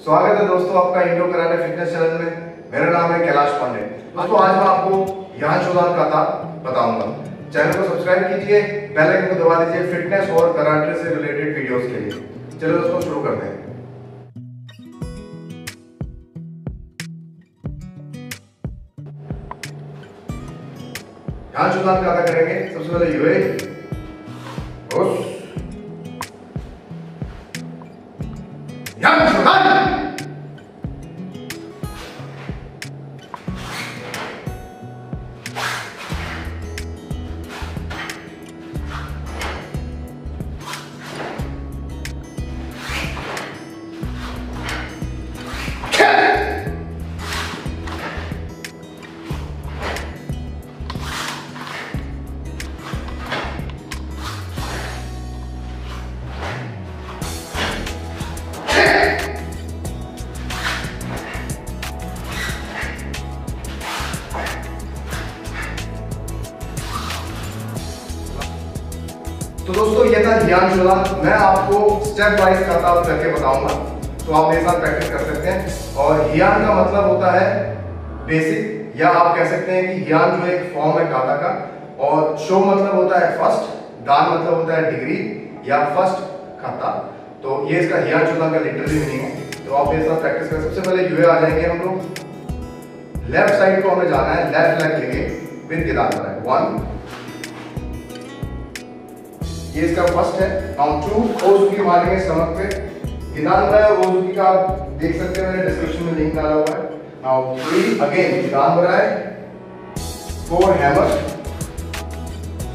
स्वागत है दोस्तों आपका इंडो कराटे फिटनेस चैनल में। मेरा नाम है कैलाश पांडे। दोस्तों, आज मैं आपको यहाँ शोधान का था बताऊँगा। चैनल को सब्सक्राइब कीजिए, बेल आइकन को दबा दीजिए फिटनेस और कराटे से रिलेटेड वीडियोस के लिए। चलो दोस्तों, शुरू करते हैं। यहाँ शोधान का करेंगे। सबसे पहले यूए तो दोस्तों, ये था ज्ञान शोधा मैं आपको स्टेप वाइज खाता करके बताऊँगा। तो आप मेरे साथ प्रैक्टिस कर सकते हैं। और हियान का मतलब होता है बेसिक या आप कह सकते हैं कि हियान जो एक फॉर्म है काता का। और शो मतलब होता है फ़र्स्ट दान मतलब होता है डिग्री या फ़र्स्ट खाता। तो ये इसका हियान शोधा का लिटरली मीनिंग है। तो आप मेरे साथ प्रैक्टिस करें। सबसे पहले यूए आ जाएँगे हम लोग। लेफ़्ट साइड को हमें जाना है। लेफ़्ट लेग लेंगे विद गिदान वन ये इसका फ़र्स्ट है। हम टू ओजुकी मारेंगे स्टमक पे। गिदान है ओजुकी का? देख सकते हैं मैंने डिस्क्रिप्शन में लिंक डाला हुआ है। नाउ थ्री अगेन गिदान हो रहा है? Four hammer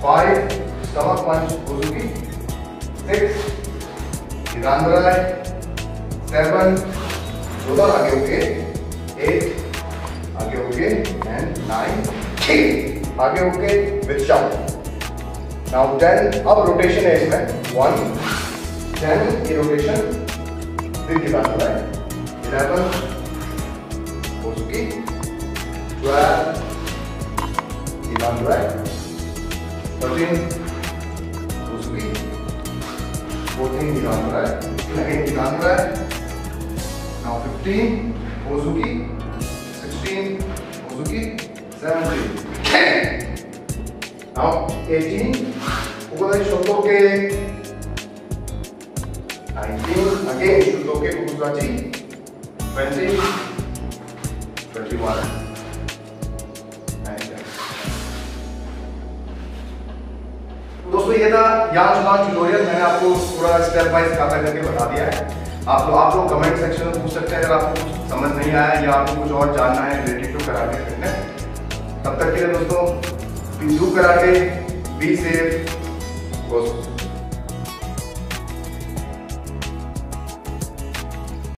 five stomach punch ओजुकी six गिदान हो रहा है? सेवन दोनों आगे होके एट आगे होके एंड नाइन आगे होके विथ शाउट नाउ टेन अब रोटेशन है इसमें. वन टेन ये रोटेशन फिर की बात हो है इलेवन हो चुकी ट्वेल्व ये बात हो है थर्टीन हो चुकी फोर्टीन ये बात हो है अगेन ये बात हो है नाउ फिफ्टीन हो चुकी सिक्सटीन हो चुकी सेवनटीन Now 18 ऊपर शुद्धोके 19 again शुद्धोके कुकुजाची 20 21 दोस्तों ये था शुदान ट्यूटोरियल मैंने आपको पूरा स्टेप बाय स्टेप करके बता दिया है। आप लोग आप लोग कमेंट सेक्शन में पूछ सकते हैं। अगर आपको कुछ समझ नहीं आया या आपको कुछ और जानना है रिलेटेड टू कराटे फिटनेस तब तक के लिए दोस्तों karate, bíceps, pues, cosas.